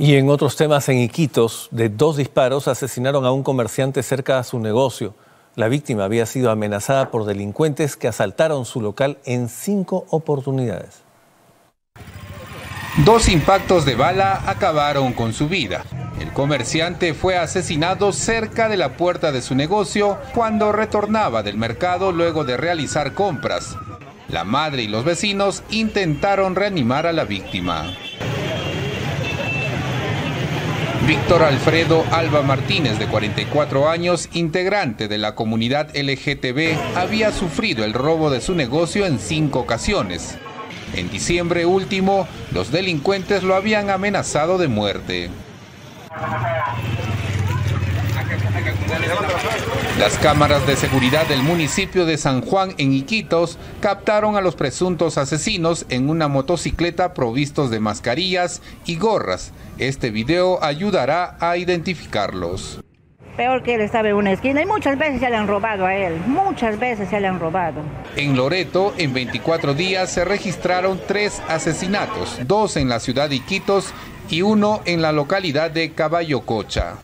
Y en otros temas, en Iquitos, de dos disparos asesinaron a un comerciante cerca de su negocio. La víctima había sido amenazada por delincuentes que asaltaron su local en cinco oportunidades. Dos impactos de bala acabaron con su vida. El comerciante fue asesinado cerca de la puerta de su negocio cuando retornaba del mercado luego de realizar compras. La madre y los vecinos intentaron reanimar a la víctima. Víctor Alfredo Alba Martínez, de 44 años, integrante de la comunidad LGTB, había sufrido el robo de su negocio en cinco ocasiones. En diciembre último, los delincuentes lo habían amenazado de muerte. Las cámaras de seguridad del municipio de San Juan en Iquitos captaron a los presuntos asesinos en una motocicleta provistos de mascarillas y gorras. Este video ayudará a identificarlos. Peor que él estaba en una esquina y muchas veces se le han robado a él, muchas veces se le han robado. En Loreto, en 24 días se registraron tres asesinatos, dos en la ciudad de Iquitos y uno en la localidad de Caballo Cocha.